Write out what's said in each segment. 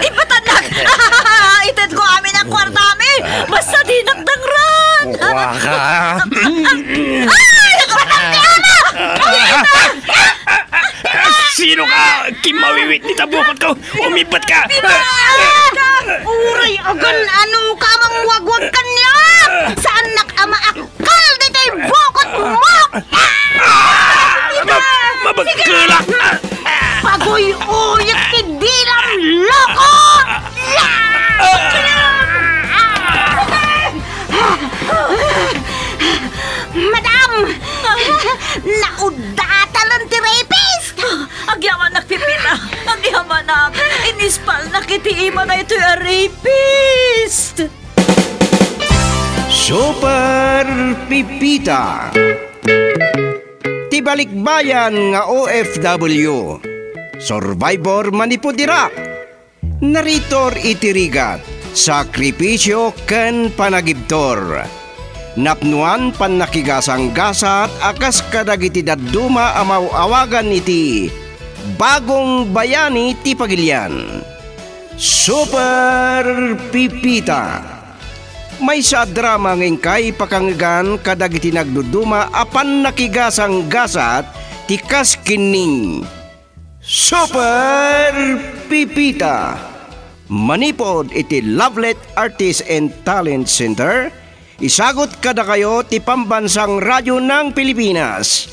Ipatanak! Itad ko amin ang kwartami! Basta di nagdangran! Mukha ka. Ay! Sino ka? Kim mawiwit ni tabukot ko. Umipat ka. Uray, agan ano ka mang wagwag kanya! Saan nakama akal dito'y bukot mo! Mabagkalak. Pagoy uyat hindi lang loko! Madam! Naudatalan ti rapist! Agyaman nagpipita. Agyaman na. Inispal na kitiima na ito yung rapist. Super Pipita Tibalikbayan nga OFW Survivor manipudira. Naritor itirigat Sakripisyo ken panagibtor Napnuan pan nakigasang gasat akas kadagiti daduma amaw awagan iti Bagong bayani ti pagilyan Super Pipita. May sa drama ng kay pakangigan kadagiti nagduduma apan nakigasang gasat tikas kining Super Pipita. Manipod iti Lovelet Artist and Talent Center. Isagot kada kayo ti pambansang radyo ng Pilipinas.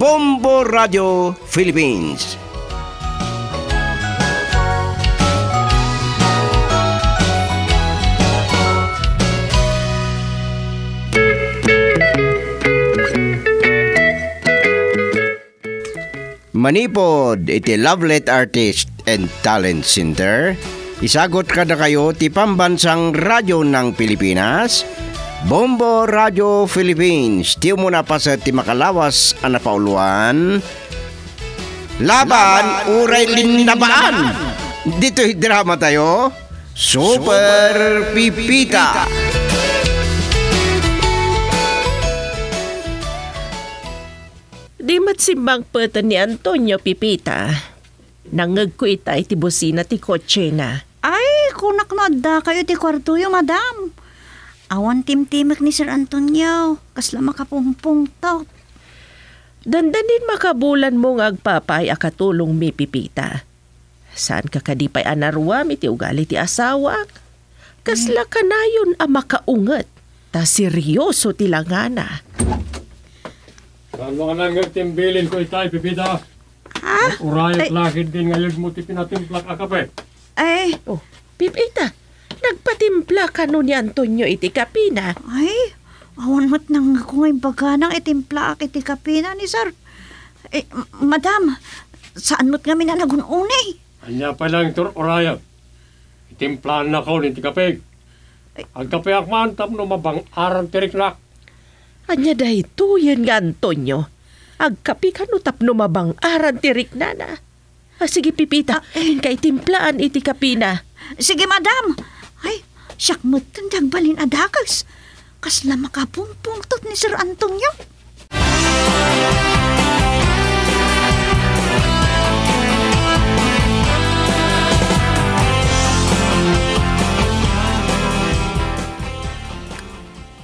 Bombo Radio Philippines Manipod iti Lovelet Artist and Talent Center. Isagot kada kayo ti pambansang radyo ng Pilipinas. Bombo Radio Philippines. Tiyo mo na pa sa ti makalawas ana pauluan. Laban, uray linabaan. Dito'y drama tayo. Super Pipita. Di matsimbang peta ni Antonio Pipita. Nangag ko itay ti busina ti kotse na. Ay, kunak na da kayo ti kwarto yung madam. Awan timtimik ni Sir Antonio. Kasla makapumpung to. Dandanin makabulan mo nga agpapay akatulong mi Pipita. Saan ka kadipay anarwa mi ti ugali ti asawa? Kasla ka na yun ang makaunget. Ta seryoso ti langana. Saan mga nangag timbilin ko itay, pipita? Ha? Urayat lakid din ngayon mo ti pinatimplak akape. Ay, Oh, Pipita, nagpatimpla ka no ni Antonio iti kapina. ay, awan mo't nang kung ay baga nang itimpla ak iti kapina ni Sir. Eh, madam, saan mo't kami na nagununay? Anya pa lang tur urayat. Itimplaan na ko ni ti kapeg. Ang kape akman tap no mabang arang tiriklak. Anya dahi tuyen nga Antonio. Agkapi ka no tapno mabang aran tirik na na. Ah, sige Pipita, kay timplaan iti kapina. Sige, madam. Ay, siyak tandang balin adakas. Kasla makapumpungtot ni Sir Antonio.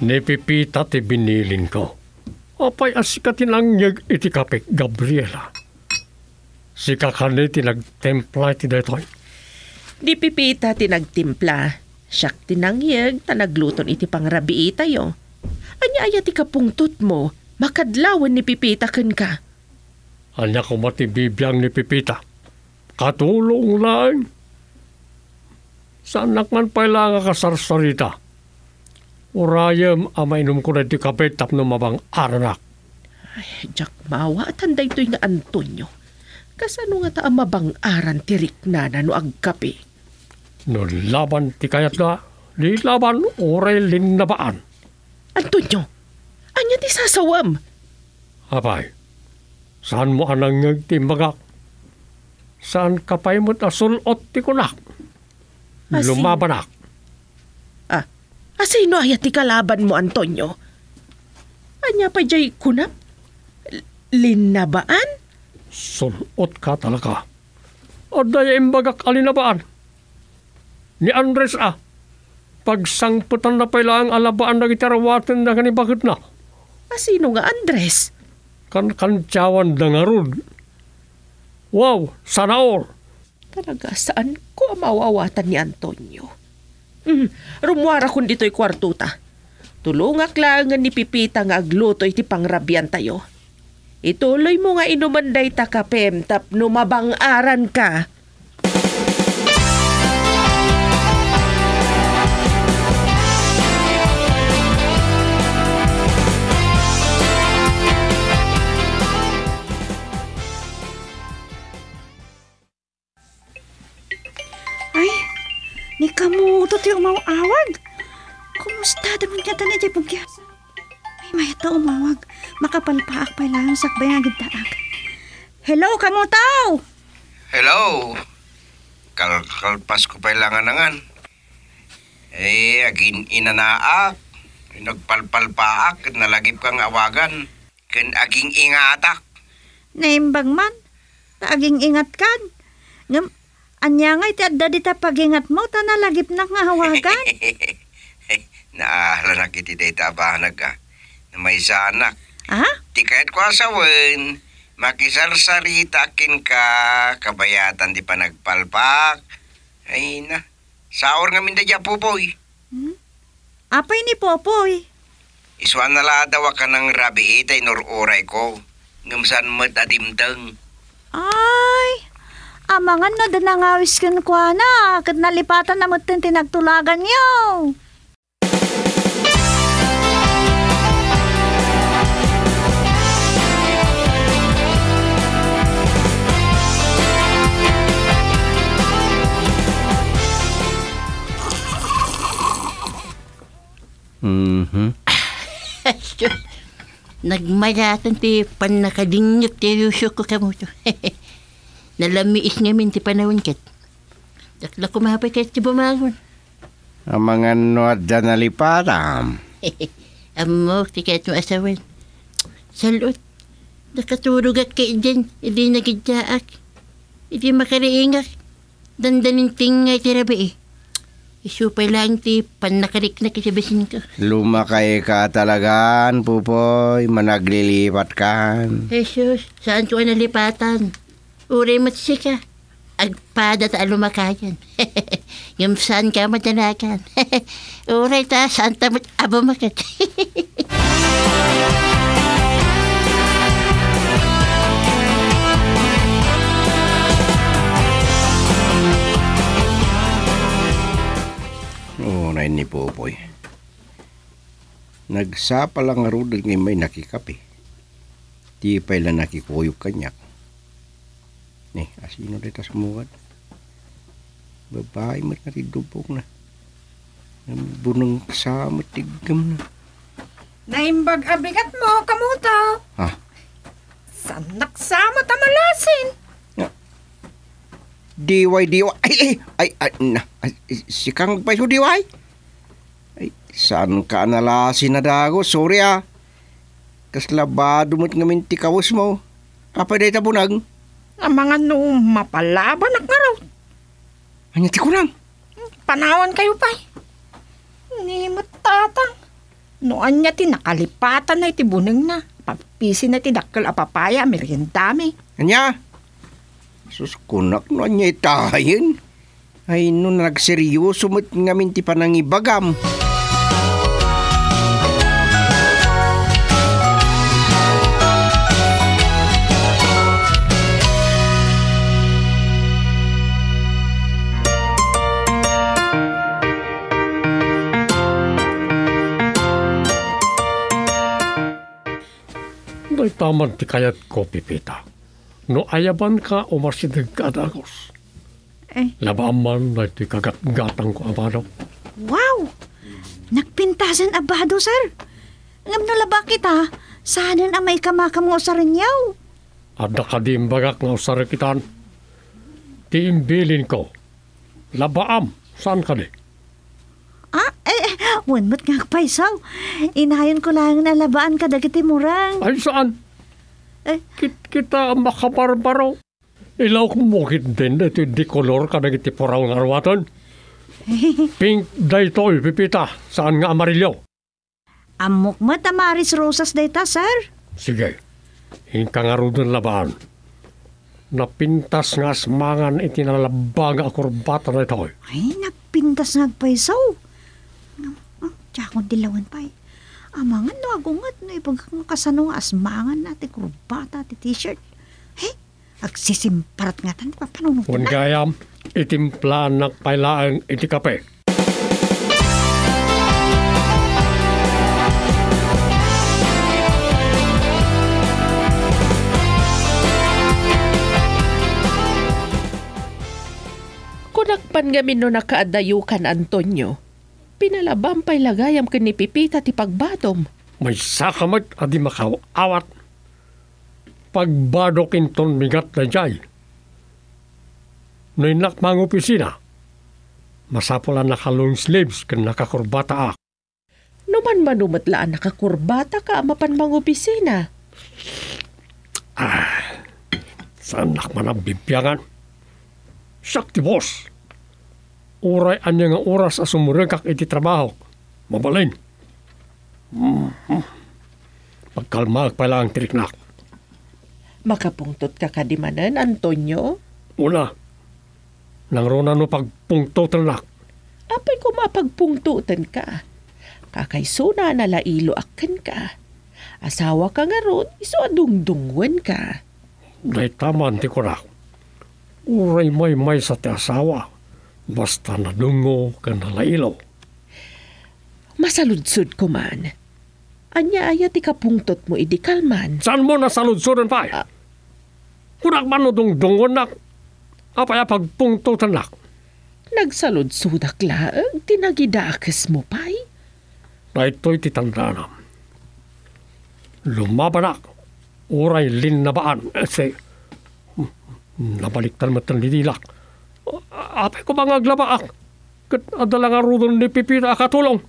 Ni pipita ti binilin ko. Apay asikatin ang nyag iti kapeg Gabriela. Si kakani ti nagtempla ti detoy. Di Pipita tinagtimpla. Siyak tinangyag tanagluton iti pangrabi tayo. Anya aya ti kapungtot mo, makadlawan ni Pipita ken ka. Anya ko matibibiyang ni Pipita. Katulong lang. Saan nakman pala nga kasarsarita? Urayam amainom ko na di kapit tapno mabang aranak. Ay, Jack mawa at handay to'y nga Antonio. Kasano nga ta ang mabang-aran tirik na na no agkapi. No laban ti kayat na, di laban oray linabaan. Antonio, anya ti sasawam? Apay, saan mo anang nagtimbagak? Saan kapay mo't asulot ti kunak? Asin. Lumabanak. Ah, asino aya ti kalaban mo, Antonio? Anya pa jay kunap? L- Linabaan? Sulot ka talaga. Aday imbagak alinabaan. Ni Andres ah. Pagsangputan na pala ang alabaan na gitarawatan na kani bakit na. Ah, sino nga Andres? Kan kantyawan na nga ron. Wow, sana all. Talaga, saan ko mawawatan ni Antonio? Hmm, rumwara kun dito'y kwartuta. Tulungak lang ni Pipita nga agluto iti pangrabian tayo. Ituloy mo nga inumanday ta kapem tap numabang-aran ka. Ni kamuto ti umawag. Kumusta daman ka na di bugyasa? Ay, may ito umawag. Makapalpaak pa lang sakbay ang gitaag. Hello, kamutaw! Hello. Kalkalpas ko pa ilangan nangan. Eh, agin inanaak. Nagpalpalpaak, nalagip kang awagan. Ken aging ingatak. Naimbang man. Taaging ingat kan. Ngam, anya nga iti adda dita pagingat mo, tanalagip na nga hawagan. Naahala na kiti day tabahanag ka. Na may isa anak. ha? Ti kahit ko asawan, makisarsarita kin ka, kabayatan di pa nagpalpak. Ay na, saor nga minda dya pupoy. Apay ni Popoy. Iswan na la daw ka ng rabi itay nor oray ko. Ngamsan mo adimtang. Ay, amangan no, danangawis kan kwa na. Kat nalipatan na mo tin tinagtulagan niyo. Mhm. Nagmayatan ti panakadingit ti yuso ko kamo to. Nalamiis ngamin ti panahon kat. Dakla kumapay kat ti bumangon. Amangan no adda nalipatam. Amo, ti kat mo asawan. Salot. Nakaturog at kay dyan. Hindi nagidyaak. Hindi makariingak. Dandanin tingay ti rabi eh. Isupay lang ti panakarik na kisibasin ko. Lumakay ka talagaan, pupoy. Managlilipat kan. Jesus, saan ko nalipatan? Uri mo ka. Agpada ta lumakayan. Yung saan ka madalagan. Uri ta, saan ta abumakat. Na ni pupoy. Nagsapa lang nga rudal ngay may nakikape. Di pa ilan nakikuyog kanyak. Ni, asino dito sa muwad? Babae mat nga tidubok na. Bunang kasama tigam na. Naimbag abigat mo, kamuto. Ha? San naksama tamalasin? Diway, diway. Ay, ay, ay, ay, na, si Kang Paiso, diway. Ay, saan ka nalasin na dago? Sorry ah. Kaslabado mo't nga minti kawas mo. Apa day tabunag? Ang mga no mapalaban at ngaraw. Anya ti kurang. Panawan kayo pa. Ni matatang. Noan niya ti nakalipatan na iti buneng na. Papisi na ti dakkel a papaya, meriendami. Anya? Sus, kunak no anya itahin. Ay, no nagseryoso mo't nga minti pa nang taman ti kayat ko, Pipita. No ayaban ka o masidag ka dagos. Eh, Labaman na ti kagat-gatang ko amano. wow! Nagpintasan abado, sir. Ngam na laba kita, saan na may kamakamo sa rinyaw? Ada ka di bagak nga usarikitan. Ti imbilin ko. Labaam, saan ka di? Ah, eh, eh, wanmat nga paisaw. Inayon ko lang na labaan ka dagiti murang. Ay saan? Eh. Kit, kita makabarbaro. Ilaw kong mukit din na ito di kolor ka nagiti porang arwatan. Pink daytoy, Pipita. Saan nga amarilyo? Amok mo tamaris rosas dayta, sir. Sige. Hingka nga ro dun labaan. Napintas nga asmangan itinalabang nga kurbata na ito. Ay, napintas nagpaisaw. Ah, Tsakong dilawan pa eh. Amangan no agungat no ipagkakasano nga asmangan na ti kurbata ti t-shirt. Hey, agsisimparat nga tan papanunong Kung gayam, itimpla ng pailaang iti kape. Kunakpan gamin no nakaadayukan Antonio. Pinalabang pa'y lagayam kinipipita ti pagbadom. May sakamat adi makawawat. Pagbadok inton migat na jay. No inak mga opisina. Masapulan nakalong slaves kan nakakurbata ak. Numan manumatlaan nakakurbata ka amapan mga opisina. Saan nakman ang bibyangan? Sakti boss. Uray anya nga oras a sumurengkak iti trabaho. Mabalin. Mhm. Pagkalmaag pala ang triknak. Makapungtot ka kadimanan, Antonio? Una, nang rona no pagpungto tranak. Apay ko mapagpungtutan ka. Kakaysuna na lailo akin ka. Asawa ka nga ron, iso adungdungwan ka. Day taman ti kurak. Uray may may sa ti asawa. Basta nadungo ka nalailaw. Masaludsud ko man. Anya aya ti kapungtot mo idi kalman. Saan mo nasaludsudan pa? Ah. Kunak man no dungdungon nak. Apaya pagpungto tanak. Nagsaludsudak laang, tinagidakas mo pa'y. na ito'y titandaan. Lumabanak, uray linabaan, ese, nabaliktan mo nililak. Apay ko mga aglabaak, kat adala nga rudon ni Pipita akatulong.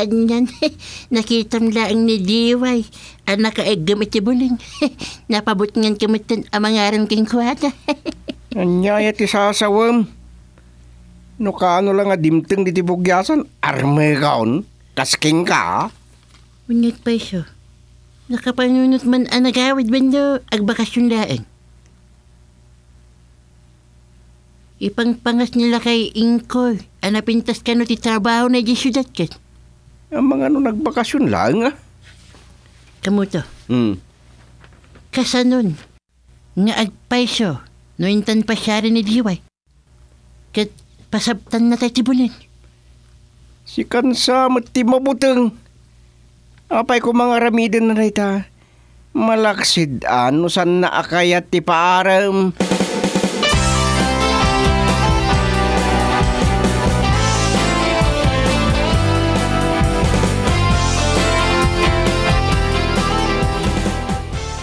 Anyan, nakita mo lang ni Diway. Ang nakaegam iti buling. Napabot ngan kamitan ang mga aram king kwata. Anyaya ti sasawam. No kaano lang nga dimteng di tibugyasan, arme kaon, kasking ka. Unyat pa siya. Nakapanunot man ang nagawid bando agbakasyon laeng. Ipangpangas nila kay Ingkoy. Anapintas ka no ti trabaho na di syudad kat. Ang mga no nagbakasyon lang ah. Kamuto. Hmm. Kasanon. Nga agpay siya. No intan pa siya rin ni Diway. Kat pasabtan na tayo tibunin. Si kansa mati mabuteng. Apay ko mga ramiden na rita. Malaksid ano san na akayat ti paaram.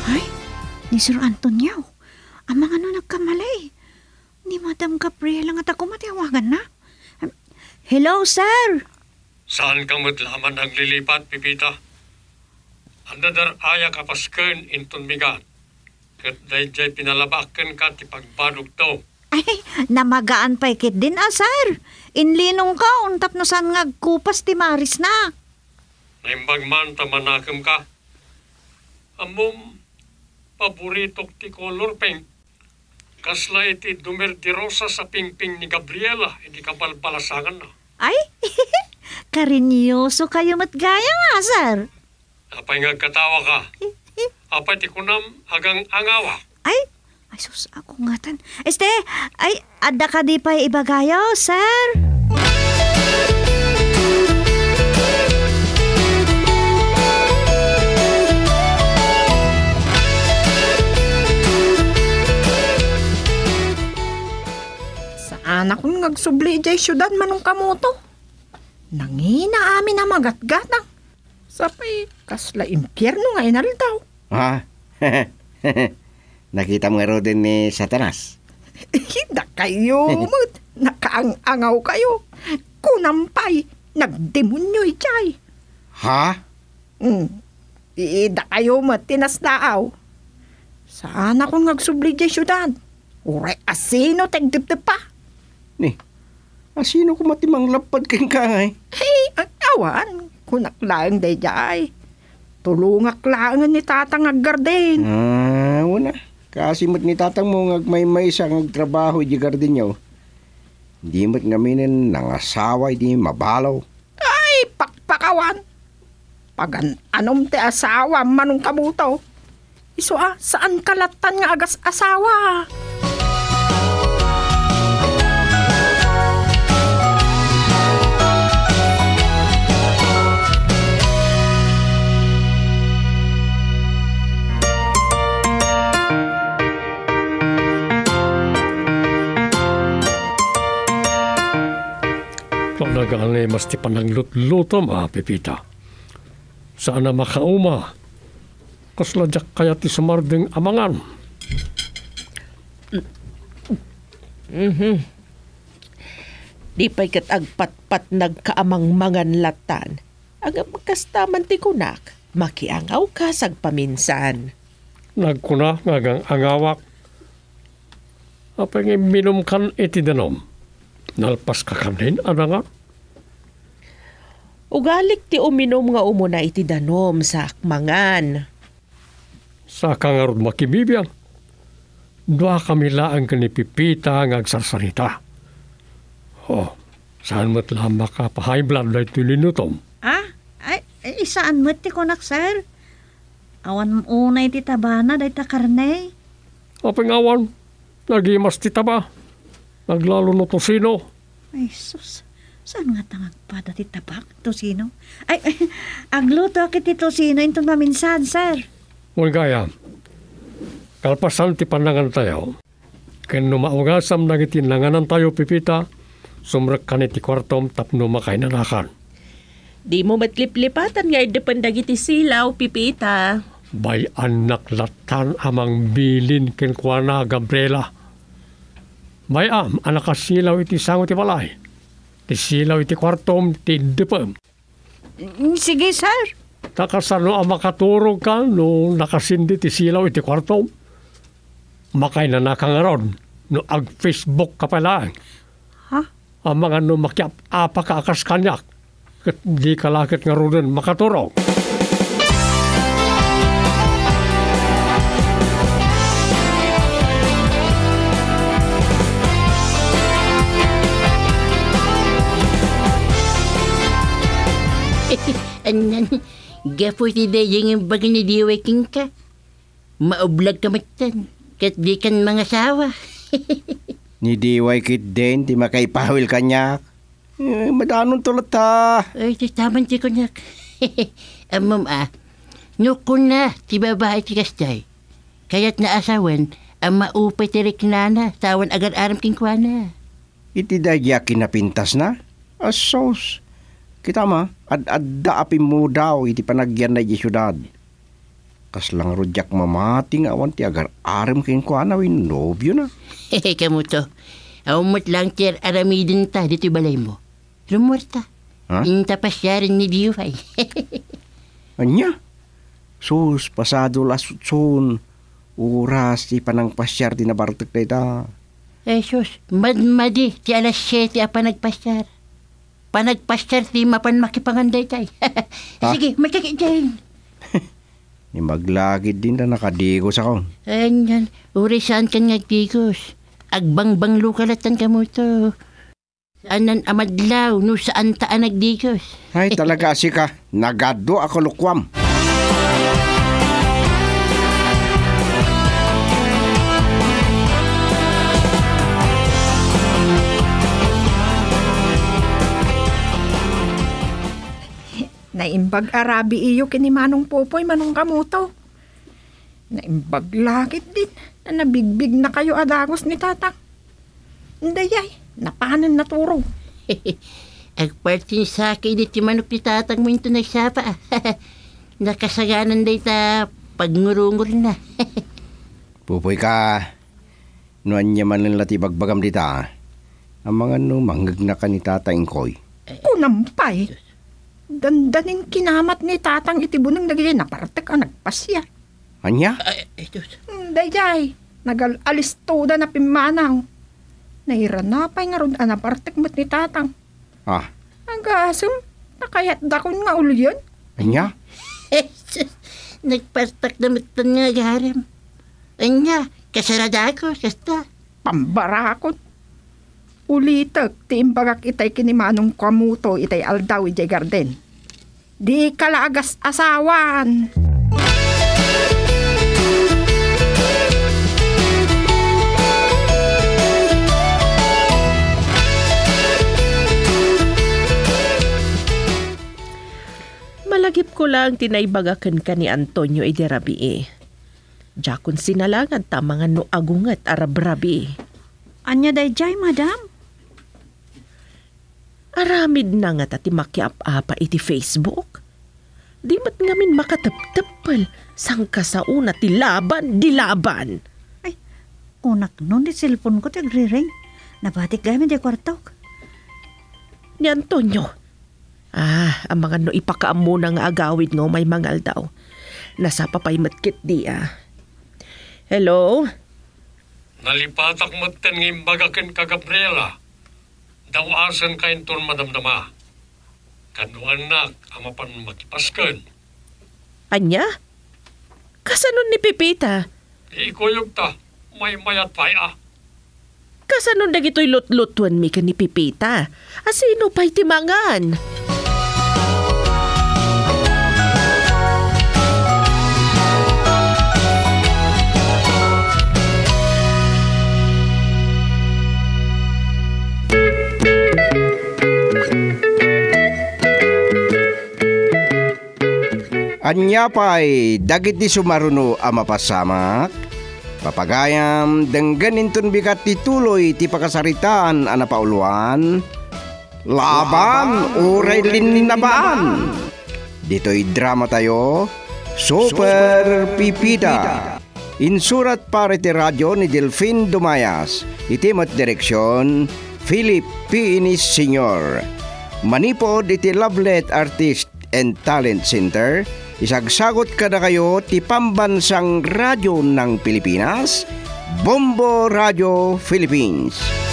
Ay, ni Sir Antonio. Ang mga no nagkamalay. Ni Madam Gabriela nga tako matiawagan na. Hello, sir. Saan ka matlaman ang lilipat, Pipita? Andadar aya kapasken inton migat. Kat dayjay pinalabakan ka ti pagbadog to. Ay, namagaan pa ikit din, ah, sir. Inlinong ka, untap no san nga kupas ti Maris na. Naimbag man tamanakam ka. Amom, paborito ti color pink. Kasla iti dumer di rosa sa pingping ni Gabriela, hindi ka balbalasangan na. Ay, karinyoso kayo matgaya nga, sir. Apay nga katawa ka. Apay ti kunam agang angawa. Ay, ay sus, ako nga tan. Este, ay, ada ka di pa ibagayo, sir. Saan ako ngagsubli jay syudad manong kamoto? Nangina amin na magatgatang. Sapay, kasla impyerno nga inaldaw. Ha? Nakita mo nga ro din ni Satanas. Hida kayo, mut. Nakaangaw kayo. Kunampay, nagdemonyo'y jay. Ha? Mm. Iida kayo mo, tinasdaaw. Saan ako ngagsubli dyan syudad? Uray, asino, tagdip pa. Ni, asino ko matimang lapad kayong kangay? Hey, ang awan, kunak lang day jay. Tulungak lang ni tatang aggarden. Ah, wala. Kasi mo't ni tatang mo ngag may may isang trabaho di garden niyo. Hindi mo't ngaminin nangasawa, di mabalaw. Ay, pakpakawan. Pagan anom te asawa manong kabuto. Iso ah, saan kalatan nga agas asawa? Mas ti panaglut-luto mga pipita. Saan na makauma? Kasladyak kaya ti sumarding amangan. Di pa'y kat agpat-pat nagkaamang mangan latan. Aga magkastaman ti kunak, makiangaw ka sag paminsan. Nagkuna ngagang angawak. Apang minum kan iti danom. Nalpas ka kanin anangan. Ugalik ti uminom nga umuna iti danom sa akmangan. Sa kangarod makibibiyang. Dua kami laang kanipipita ng agsarsarita. Oh, saan mo't lang makapahay blood na ito linutom? Ah, ay, ay isaan mo ti kunak, sir? Awan unay ti tabana, day ta karne. Apang awan, nagimas tita ba? Naglalo no tosino. Ay, sus. Saan nga tangag pa dati tabak, tosino? Ay, ay agluto kiti tosino into maminsan, sir. Mul gaya, kalpasan ti panangan tayo. Ken numaugasam na nanganan tayo pipita, sumrek ka ti kwartom tapno makainanakan. Di mo matliplipatan nga idepan dagiti silaw, pipita. Bay anak latan amang bilin ken kuana Gabriela. Bay am anak kasilaw iti sango ti balay. Ti silaw iti kwartom ti dipem. Mm, Sige, sir. Takasano ang makaturog ka no nakasindi ti silaw iti kwartom. Makay na nakangaron no ag Facebook ka pala. Ha? Ang mga no makiap apa ka akas kanyak. Kat di ka lakit nga rin makaturog. Gapo ti dayang yung baga ni Diwaking ka. Maublag ka matan. Kat di kan mga sawa. Ni diway kit din, di makaipahawil kanyak. Eh, madanon tulad ta. Ay, taman ti kunyak. Amam ah, nukun na ti babae ti kastay. Kaya't naasawan, ang maupay ti riknana, tawan agad aram kinkwana. Iti dagya kinapintas na. Asos. Kita ma, ad-adda apim mo daw iti panagyan na di syudad. Kaslang rudyak mamating awan ti agar aram kin ko anawin nobyo na. Hehe, kamuto. Awamot lang tiyer aramidin ta dito balay mo. Rumorta. Ha? Inta pa siya rin ni Diway. Anya? Sus, pasado lasutsun. Oras ti panang pasyar di nabartek na ita. Eh, sus, madmadi ti alas 7 apa nagpasyar. Panagpasyar ti mapan makipanganday tay. Sige, makikit dyan. Ni maglagid din na nakadigo sa kaon. Anyan, uri saan kan ngagtigos. Agbangbang lukalatan ka mo to. Saanan amadlaw, no saan taan nagdigos. Ay talaga si ka, nagado ako lukwam. Naimbag arabi iyo kini manong popoy manong kamuto. Naimbag lakit din na nabigbig na kayo adagos ni tatang. Ndayay, napanan naturog. Agpartin sa akin dito manok ni tatang mo ito nagsapa. Nakasaganan day ta pagngurungur na. Pupoy ka, nuan niya man lang lati bagbagam dita. Ang mga no manggag na ka ni tata ingkoy. Kunampay. Dandanin kinamat ni tatang itibunang dagay naparte ka nagpasya. Anya? Ay, ito. Hmm, Dayay, nagalis toda na pimanaw. Nairanapay nga ron anapartek mat ni tatang. Ah, Ang gasum, nakayat dakon nga ulo yun. anya? Nagpartak na matan nga garam. Anya, kasarada ako, kasta. Pambarakot. Ulitek, ti imbagak itay kinimanong kamuto itay aldaw ijay garden. Di kalaagas asawan. Malagip ko lang tinaybagakan ka ni Antonio Iderabi eh. Jakon sinalangan ta mga no agungat arabrabi. Anya dayjay, madam? Aramid na nga tati makiap-apa iti Facebook. Di mat ngamin makataptapal sang ka sa una ti laban, di laban. Unak nun di cellphone ko tagre-ring. Nabatik gamit di kwarto. Ni Antonio. Ah, ang mga no ipakaam mo na nga agawid ngo may mangal daw. Nasa papay matkit di ah. Hello? Nalipatak mo ten imbagakin ka Gabriela. Dawasan kain ton madamdama. Kanuan nak, amapan makipaskan. Anya? Kasanon ni Pipita? Ikuyog ta, may mayat pa'y ah. Kasanon na gito'y lut-lutuan mi ka ni Pipita? Asino pa'y timangan? Anya pa'y dagit di sumaruno a mapasamak. Papagayam denggan intun bikat tituloy ti pakasaritaan a napauluan. Laban uray linnabaan. Dito'y drama tayo. Super Pipita. Insurat para ti radyo ni Delfin Dumayas. Itimat direksyon Philip P. Inis Sr. Manipod iti Lovelet Artist and Talent Center. Isagsagot ka na kayo ti pambansang radyo ng Pilipinas, Bombo Radio Philippines.